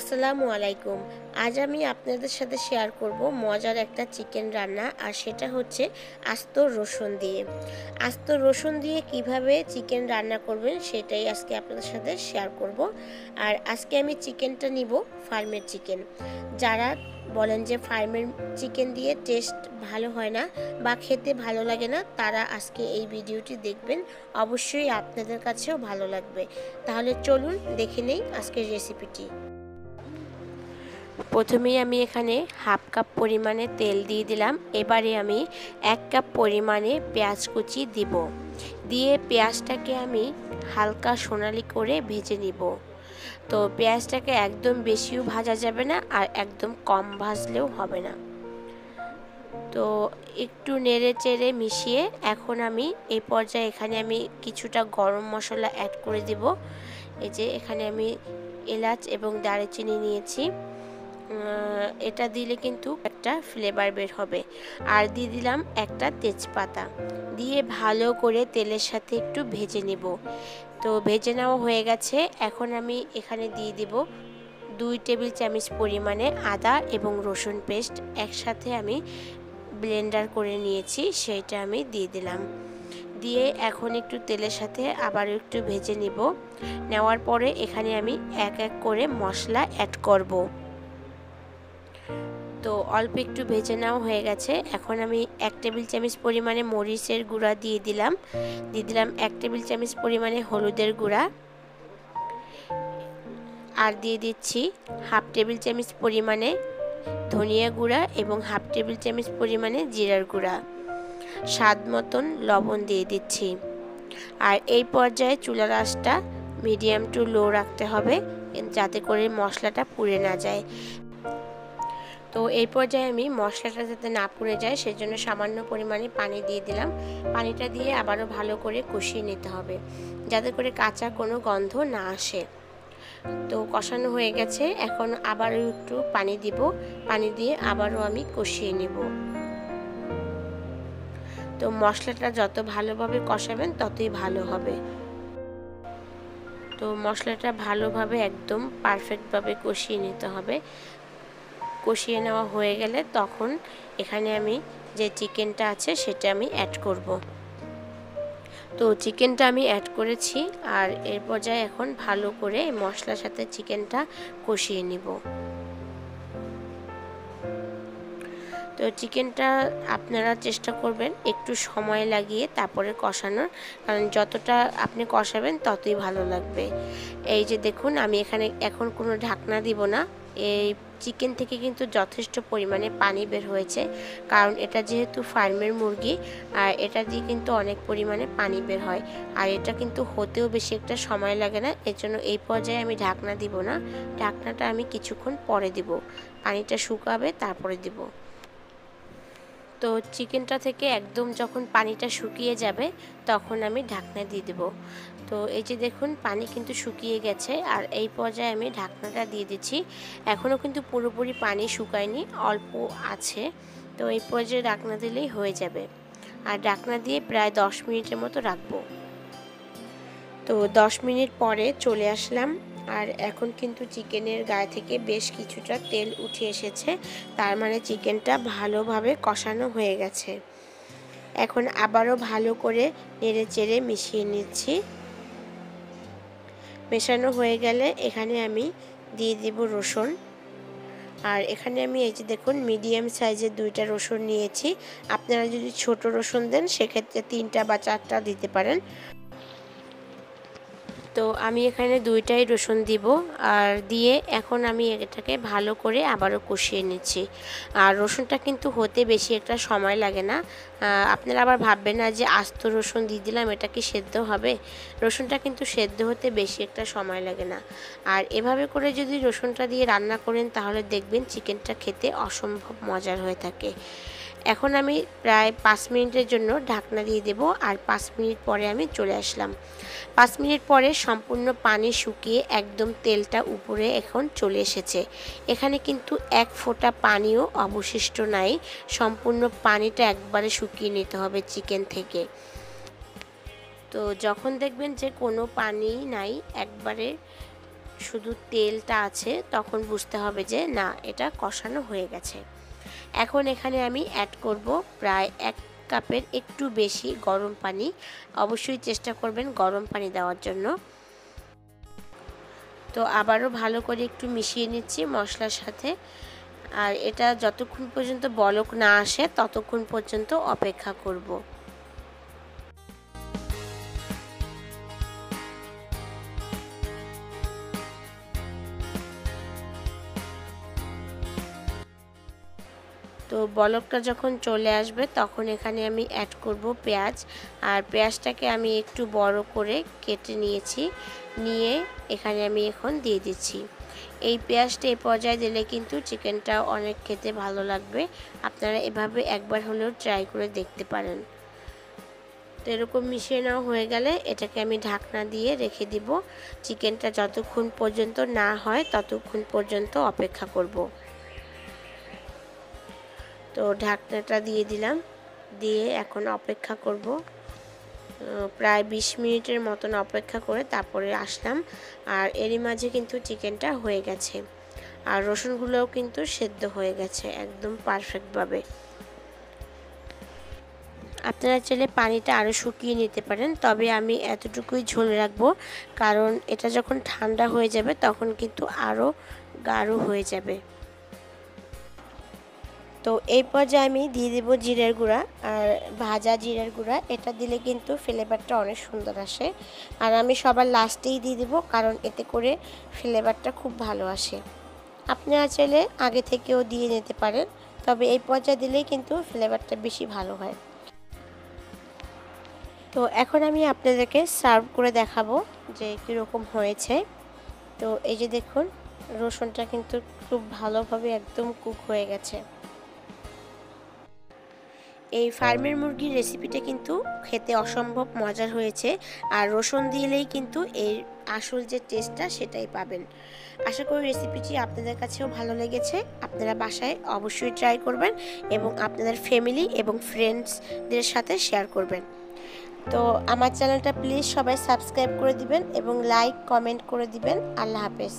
আসসালামু আলাইকুম। আজ আমি আপনাদের সাথে শেয়ার করব মজার একটা চিকেন রান্না আর সেটা হচ্ছে আস্ত রসুন দিয়ে। আস্ত রসুন দিয়ে কীভাবে চিকেন রান্না করবেন সেটাই আজকে আপনাদের সাথে শেয়ার করব। আর আজকে আমি চিকেনটা নিব ফার্মের চিকেন যারা বলেন যে ফার্মের চিকেন দিয়ে টেস্ট ভালো হয় না বা খেতে ভালো লাগে না, তারা আজকে এই ভিডিওটি দেখবেন। অবশ্যই আপনাদের কাছেও ভালো লাগবে। তাহলে চলুন দেখে নেই আজকের রেসিপিটি প্রথমেই আমি এখানে হাফ কাপ পরিমাণে তেল দিয়ে দিলাম। এবারে আমি এক কাপ পরিমাণে পেঁয়াজ কুচি দিব। দিয়ে পেঁয়াজটাকে আমি হালকা সোনালি করে ভেজে নিব। তো পেঁয়াজটাকে একদম বেশিও ভাজা যাবে না আর একদম কম ভাজলেও হবে না। তো একটু নেড়ে চেড়ে মিশিয়ে এখন আমি এই পর্যায়ে এখানে আমি কিছুটা গরম মশলা অ্যাড করে দিব। এই যে এখানে আমি এলাচ এবং দারুচিনি নিয়েছি। এটা দিলে কিন্তু একটা ফ্লেভার বের হবে। আর দিয়ে দিলাম একটা তেজপাতা। দিয়ে ভালো করে তেলের সাথে একটু ভেজে নেব। তো ভেজে নেওয়া হয়ে গেছে। এখন আমি এখানে দিয়ে দিব দুই টেবিল চামচ পরিমাণে আদা এবং রসুন পেস্ট একসাথে আমি ব্লেন্ডার করে নিয়েছি সেইটা আমি দিয়ে দিলাম। দিয়ে এখন একটু তেলের সাথে আবার একটু ভেজে নিব। নেওয়ার পরে এখানে আমি এক এক করে মশলা অ্যাড করব। তো অল্প একটু ভেজে নেওয়া হয়ে গেছে। এখন আমি এক টেবিল চামচ পরিমাণে মরিচের গুঁড়া দিয়ে দিলাম। দিয়ে দিলাম এক টেবিল চামচ পরিমাণে হলুদের গুঁড়া। আর দিয়ে দিচ্ছি হাফ টেবিল চামচ পরিমাণে ধনিয়া গুঁড়া এবং হাফ টেবিল চামচ পরিমাণে জিরার গুঁড়া। স্বাদ মতন লবণ দিয়ে দিচ্ছি। আর এই পর্যায়ে চুলার আঁচটা মিডিয়াম টু লো রাখতে হবে, যাতে করে মশলাটা পুড়ে না যায়। তো এই পর্যায়ে আমি মশলাটা যাতে না পুড়ে যায়, সেজন্য সামান্য পরিমাণে পানি দিয়ে দিলাম। পানিটা দিয়ে আবারও ভালো করে কষিয়ে নিতে হবে, যাতে করে কাঁচা কোনো গন্ধ না আসে। তো কষানো হয়ে গেছে, এখন আবারও একটু পানি দিব। পানি দিয়ে আবারও আমি কষিয়ে নেব। তো মশলাটা যত ভালোভাবে কষাবেন, ততই ভালো হবে। তো মশলাটা ভালোভাবে একদম পারফেক্টভাবে কষিয়ে নিতে হবে। কষিয়ে নেওয়া হয়ে গেলে তখন এখানে আমি যে চিকেনটা আছে সেটা আমি অ্যাড করব। তো চিকেনটা আমি অ্যাড করেছি আর এর পর্যায়ে এখন ভালো করে মশলার সাথে চিকেনটা কষিয়ে নিব। তো চিকেনটা আপনারা চেষ্টা করবেন একটু সময় লাগিয়ে তারপরে কষানোর। কারণ যতটা আপনি কষাবেন ততই ভালো লাগবে। এই যে দেখুন, আমি এখানে এখন কোনো ঢাকনা দিব না। এই চিকেন থেকে কিন্তু যথেষ্ট পরিমাণে পানি বের হয়েছে। কারণ এটা যেহেতু ফার্মের মুরগি, আর এটা দিয়ে কিন্তু অনেক পরিমাণে পানি বের হয়। আর এটা কিন্তু হতেও বেশি একটা সময় লাগে না। এর জন্য এই পর্যায়ে আমি ঢাকনা দিব না। ঢাকনাটা আমি কিছুক্ষণ পরে দিব। পানিটা শুকাবে, তারপরে দিব। তো চিকেনটা থেকে একদম যখন পানিটা শুকিয়ে যাবে, তখন আমি ঢাকনা দিয়ে দেবো। তো এই যে দেখুন, পানি কিন্তু শুকিয়ে গেছে আর এই পর্যায়ে আমি ঢাকনাটা দিয়ে দিচ্ছি। এখনও কিন্তু পুরোপুরি পানি শুকায়নি, অল্প আছে। তো এই পর্যায়ে ঢাকনা দিলেই হয়ে যাবে। আর ঢাকনা দিয়ে প্রায় দশ মিনিটের মতো রাখব। তো দশ মিনিট পরে চলে আসলাম আর এখন কিন্তু চিকেনের গায়ে থেকে বেশ কিছুটা তেল উঠে এসেছে, তার মানে চিকেনটা ভালোভাবে কষানো হয়ে গেছে। এখন আবারও ভালো করে নেড়ে চেড়ে মিশিয়ে নিচ্ছি। মেশানো হয়ে গেলে এখানে আমি দিয়ে দিব রসুন। আর এখানে আমি এই যে দেখুন মিডিয়াম সাইজের দুইটা রসুন নিয়েছি। আপনারা যদি ছোট রসুন দেন, সেক্ষেত্রে তিনটা বা চারটা দিতে পারেন। তো আমি এখানে দুইটাই রসুন দিব আর দিয়ে এখন আমি এটাকে ভালো করে আবারও কষিয়ে নিচ্ছি। আর রসুনটা কিন্তু হতে বেশি একটা সময় লাগে না। আপনারা আবার ভাববেন না যে আস্ত রসুন দিয়ে দিলাম, এটা কি সেদ্ধ হবে? রসুনটা কিন্তু সেদ্ধ হতে বেশি একটা সময় লাগে না। আর এভাবে করে যদি রসুনটা দিয়ে রান্না করেন, তাহলে দেখবেন চিকেনটা খেতে অসম্ভব মজার হয়ে থাকে। এখন আমি প্রায় পাঁচ মিনিটের জন্য ঢাকনা দিয়ে দেব আর পাঁচ মিনিট পরে আমি চলে আসলাম। পাঁচ মিনিট পরে সম্পূর্ণ পানি শুকিয়ে একদম তেলটা উপরে এখন চলে এসেছে। এখানে কিন্তু এক ফোঁটা পানিও অবশিষ্ট নাই। সম্পূর্ণ পানিটা একবারে শুকিয়ে নিতে হবে চিকেন থেকে। তো যখন দেখবেন যে কোনো পানি নাই, একবারে শুধু তেলটা আছে, তখন বুঝতে হবে যে না, এটা কষানো হয়ে গেছে। এখন এখানে আমি অ্যাড করব প্রায় এক কাপের একটু বেশি গরম পানি। অবশ্যই চেষ্টা করবেন গরম পানি দেওয়ার জন্য। তো আবারও ভালো করে একটু মিশিয়ে নিচ্ছি মশলার সাথে। আর এটা যতক্ষণ পর্যন্ত বলক না আসে, ততক্ষণ পর্যন্ত অপেক্ষা করব। তো বলকটা যখন চলে আসবে, তখন এখানে আমি অ্যাড করব পেঁয়াজ। আর পেঁয়াজটাকে আমি একটু বড় করে কেটে নিয়েছি, নিয়ে এখানে আমি এখন দিয়ে দিচ্ছি। এই পেঁয়াজটা এই পর্যায়ে দিলে কিন্তু চিকেনটা অনেক খেতে ভালো লাগবে। আপনারা এভাবে একবার হলেও ট্রাই করে দেখতে পারেন। তো এরকম মিশিয়ে নেওয়া হয়ে গেলে এটাকে আমি ঢাকনা দিয়ে রেখে দিব। চিকেনটা যতক্ষণ পর্যন্ত না হয়, ততক্ষণ পর্যন্ত অপেক্ষা করব। তো ঢাকনাটা দিয়ে দিলাম। দিয়ে এখন অপেক্ষা করব। প্রায় বিশ মিনিটের মতন অপেক্ষা করে তারপরে আসলাম। আর এরই মাঝে কিন্তু চিকেনটা হয়ে গেছে। আর রসুনগুলোও কিন্তু সেদ্ধ হয়ে গেছে একদম পারফেক্টভাবে। আপনারা চাইলে পানিটা আরও শুকিয়ে নিতে পারেন, তবে আমি এতটুকুই ঝোল রাখব। কারণ এটা যখন ঠান্ডা হয়ে যাবে তখন কিন্তু আরও গাঢ় হয়ে যাবে। তো এই পর্যায়ে আমি দিয়ে দেবো জিরের গুঁড়া আর ভাজা জিরের গুঁড়া। এটা দিলে কিন্তু ফ্লেভারটা অনেক সুন্দর আসে। আর আমি সবার লাস্টেই দিয়ে দেবো কারণ এতে করে ফ্লেভারটা খুব ভালো আসে। আপনারা চাইলে আগে থেকেও দিয়ে নিতে পারেন, তবে এই পর্যায়ে দিলেই কিন্তু ফ্লেভারটা বেশি ভালো হয়। তো এখন আমি আপনাদেরকে সার্ভ করে দেখাবো যে কীরকম হয়েছে। তো এই যে দেখুন, রসুনটা কিন্তু খুব ভালোভাবে একদম কুক হয়ে গেছে। এই ফার্মের মুরগির রেসিপিটা কিন্তু খেতে অসম্ভব মজার হয়েছে আর রসুন দিলেই কিন্তু এর আসল যে টেস্টটা সেটাই পাবেন। আশা করি রেসিপিটি আপনাদের কাছেও ভালো লেগেছে। আপনারা বাসায় অবশ্যই ট্রাই করবেন এবং আপনাদের ফ্যামিলি এবং ফ্রেন্ডসদের সাথে শেয়ার করবেন। তো আমার চ্যানেলটা প্লিজ সবাই সাবস্ক্রাইব করে দিবেন এবং লাইক কমেন্ট করে দিবেন। আল্লাহ হাফেজ।